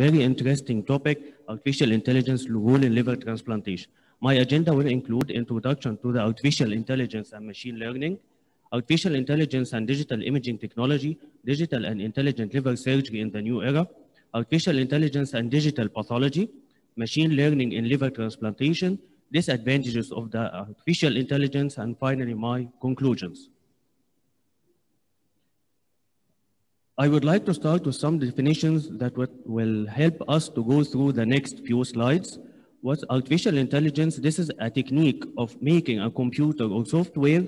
very interesting topic, artificial intelligence role in liver transplantation. My agenda will include introduction to the artificial intelligence and machine learning, artificial intelligence and digital imaging technology, digital and intelligent liver surgery in the new era, artificial intelligence and digital pathology, machine learning in liver transplantation, disadvantages of the artificial intelligence, and finally my conclusions. I would like to start with some definitions that will help us to go through the next few slides. What's artificial intelligence? This is a technique of making a computer or software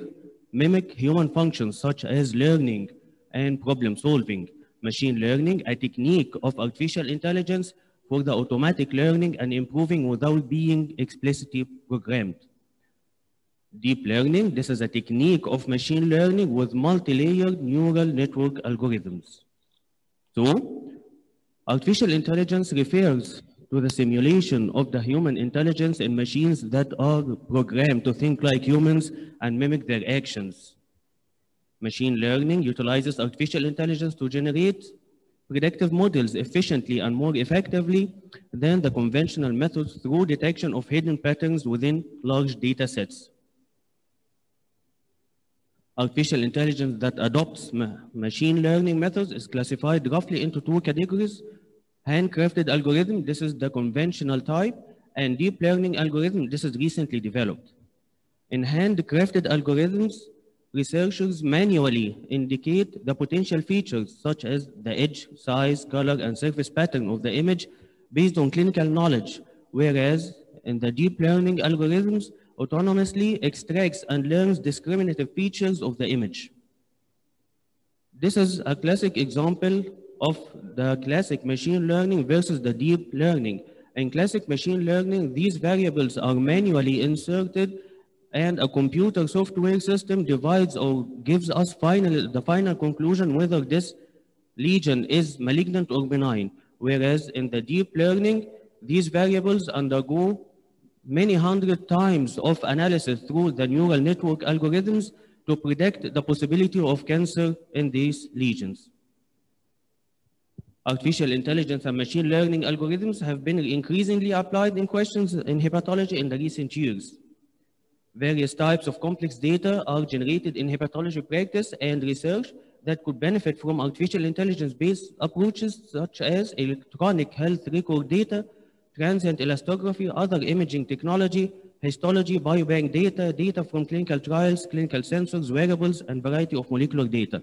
mimic human functions such as learning and problem solving. Machine learning, a technique of artificial intelligence for the automatic learning and improving without being explicitly programmed. Deep learning, this is a technique of machine learning with multi-layered neural network algorithms. So, artificial intelligence refers to the simulation of the human intelligence in machines that are programmed to think like humans and mimic their actions. Machine learning utilizes artificial intelligence to generate predictive models efficiently and more effectively than the conventional methods through detection of hidden patterns within large data sets. Artificial intelligence that adopts ma machine learning methods is classified roughly into two categories. Handcrafted algorithm, this is the conventional type, and deep learning algorithm, this is recently developed. In handcrafted algorithms, researchers manually indicate the potential features such as the edge, size, color, and surface pattern of the image based on clinical knowledge, whereas in the deep learning algorithms, autonomously extracts and learns discriminative features of the image. This is a classic example of the classic machine learning versus the deep learning. In classic machine learning, these variables are manually inserted and a computer software system divides or gives us final, the final conclusion whether this lesion is malignant or benign. Whereas in the deep learning, these variables undergo many hundred times of analysis through the neural network algorithms to predict the possibility of cancer in these lesions. Artificial intelligence and machine learning algorithms have been increasingly applied in questions in hepatology in the recent years. Various types of complex data are generated in hepatology practice and research that could benefit from artificial intelligence-based approaches such as electronic health record data, transient elastography, other imaging technology, histology, biobank data, data from clinical trials, clinical sensors, wearables, and variety of molecular data.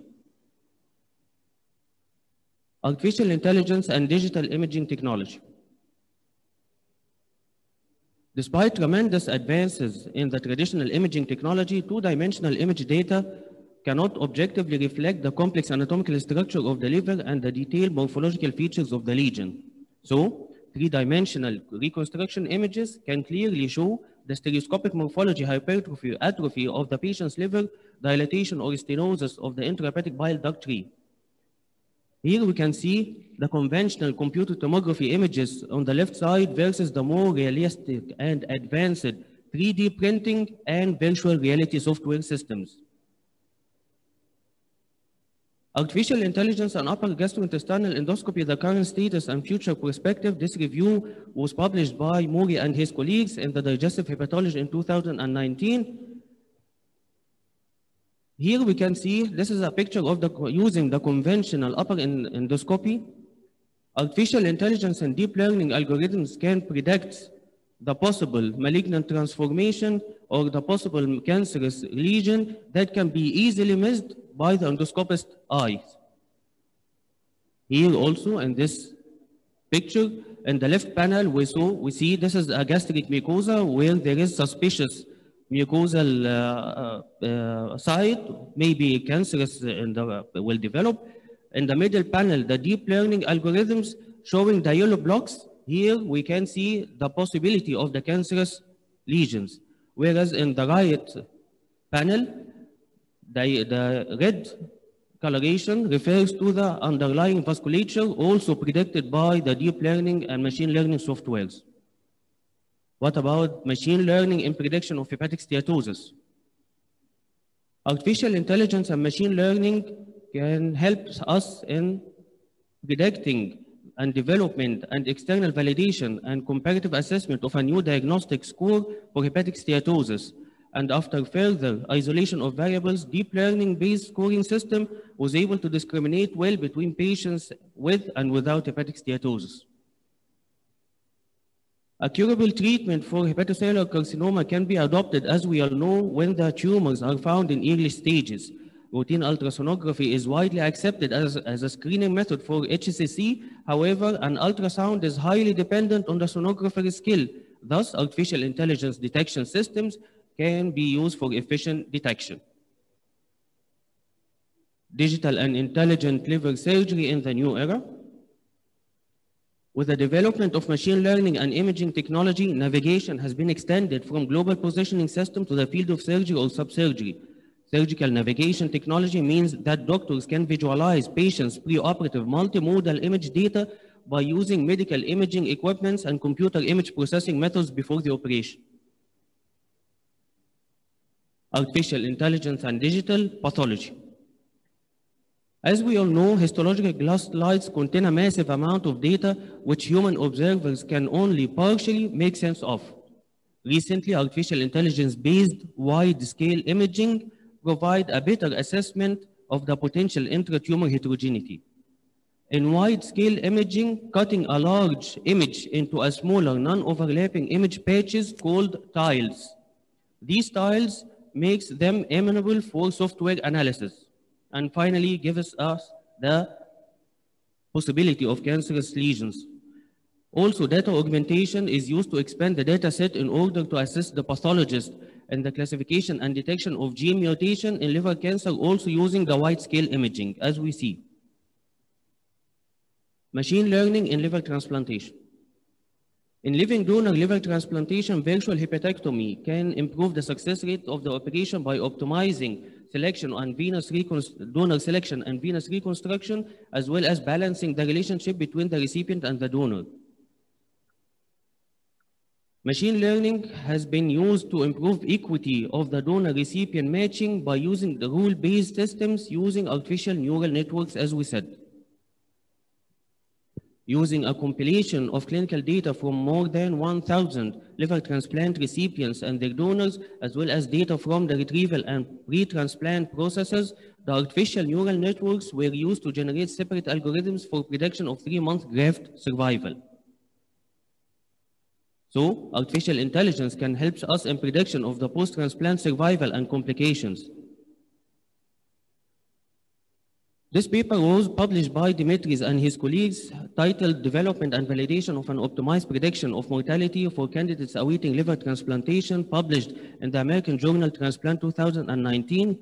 Artificial intelligence and digital imaging technology. Despite tremendous advances in the traditional imaging technology, two-dimensional image data cannot objectively reflect the complex anatomical structure of the liver and the detailed morphological features of the lesion. So, three-dimensional reconstruction images can clearly show the stereoscopic morphology, hypertrophy, atrophy of the patient's liver, dilatation or stenosis of the intrahepatic bile duct tree. Here we can see the conventional computer tomography images on the left side versus the more realistic and advanced 3D printing and virtual reality software systems. Artificial intelligence and upper gastrointestinal endoscopy, the current status and future perspective. This review was published by Mori and his colleagues in the Digestive Hepatology in 2019. Here we can see, this is a picture of the using the conventional upper endoscopy. Artificial intelligence and deep learning algorithms can predict the possible malignant transformation or the possible cancerous lesion that can be easily missed by the endoscopist eyes. Here also in this picture, in the left panel, we saw we see this is a gastric mucosa where there is suspicious mucosal uh, uh, site, maybe cancerous in the, will develop. In the middle panel, the deep learning algorithms showing the yellow blocks. Here we can see the possibility of the cancerous lesions. Whereas in the right panel, the, the red coloration refers to the underlying vasculature also predicted by the deep learning and machine learning softwares. What about machine learning in prediction of hepatic steatosis? Artificial intelligence and machine learning can help us in predicting and development and external validation and comparative assessment of a new diagnostic score for hepatic steatosis. And after further isolation of variables, deep learning-based scoring system was able to discriminate well between patients with and without hepatic steatosis. A curable treatment for hepatocellular carcinoma can be adopted, as we all know, when the tumors are found in early stages. Routine ultrasonography is widely accepted as, as a screening method for HCC. However, an ultrasound is highly dependent on the sonographer's skill. Thus, artificial intelligence detection systems can be used for efficient detection. Digital and intelligent liver surgery in the new era. With the development of machine learning and imaging technology, navigation has been extended from global positioning system to the field of surgery or subsurgery. Surgical navigation technology means that doctors can visualize patients' preoperative multimodal image data by using medical imaging equipments and computer image processing methods before the operation. Artificial intelligence and digital pathology. As we all know, histological glass slides contain a massive amount of data which human observers can only partially make sense of. Recently, artificial intelligence-based wide-scale imaging provide a better assessment of the potential intratumor heterogeneity. In wide-scale imaging, cutting a large image into a smaller non-overlapping image patches called tiles. These tiles makes them amenable for software analysis. And finally, gives us the possibility of cancerous lesions. Also, data augmentation is used to expand the data set in order to assist the pathologist in the classification and detection of gene mutation in liver cancer, also using the wide-scale imaging, as we see. Machine learning in liver transplantation. In living donor liver transplantation, virtual hepatectomy can improve the success rate of the operation by optimizing selection and venous donor selection and venous reconstruction, as well as balancing the relationship between the recipient and the donor. Machine learning has been used to improve equity of the donor-recipient matching by using the rule-based systems using artificial neural networks, as we said. Using a compilation of clinical data from more than 1,000 liver transplant recipients and their donors, as well as data from the retrieval and pre-transplant processes, the artificial neural networks were used to generate separate algorithms for prediction of three-month graft survival. So artificial intelligence can help us in prediction of the post-transplant survival and complications. This paper was published by Dimitris and his colleagues titled Development and Validation of an Optimized Prediction of Mortality for Candidates Awaiting Liver Transplantation, published in the American Journal Transplant 2019.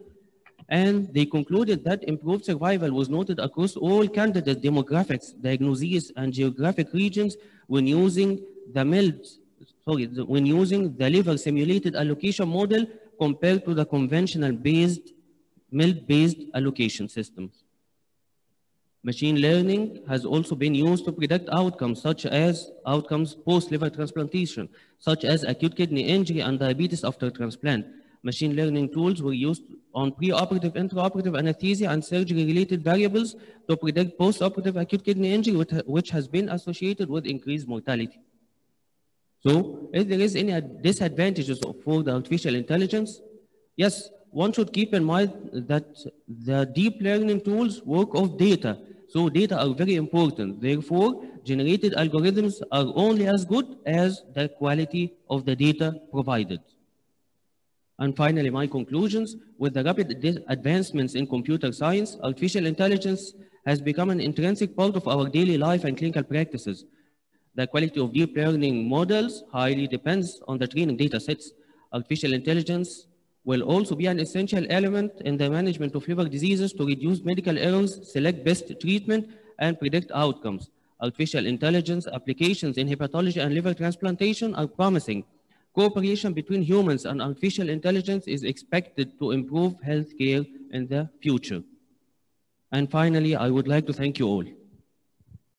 And they concluded that improved survival was noted across all candidate demographics, diagnoses, and geographic regions when using the MELD, sorry, when using the liver simulated allocation model compared to the conventional based MELD-based allocation systems. Machine learning has also been used to predict outcomes such as outcomes post-liver transplantation, such as acute kidney injury and diabetes after transplant. Machine learning tools were used on preoperative, intraoperative anesthesia and surgery-related variables to predict post-operative acute kidney injury, which has been associated with increased mortality. So if there is any disadvantages for the artificial intelligence, yes, one should keep in mind that the deep learning tools work off data. So data are very important. Therefore, generated algorithms are only as good as the quality of the data provided. And finally, my conclusions, with the rapid advancements in computer science, artificial intelligence has become an intrinsic part of our daily life and clinical practices. The quality of deep learning models highly depends on the training data sets. Artificial intelligence will also be an essential element in the management of liver diseases to reduce medical errors, select best treatment, and predict outcomes. Artificial intelligence applications in hepatology and liver transplantation are promising. Cooperation between humans and artificial intelligence is expected to improve healthcare in the future. And finally, I would like to thank you all.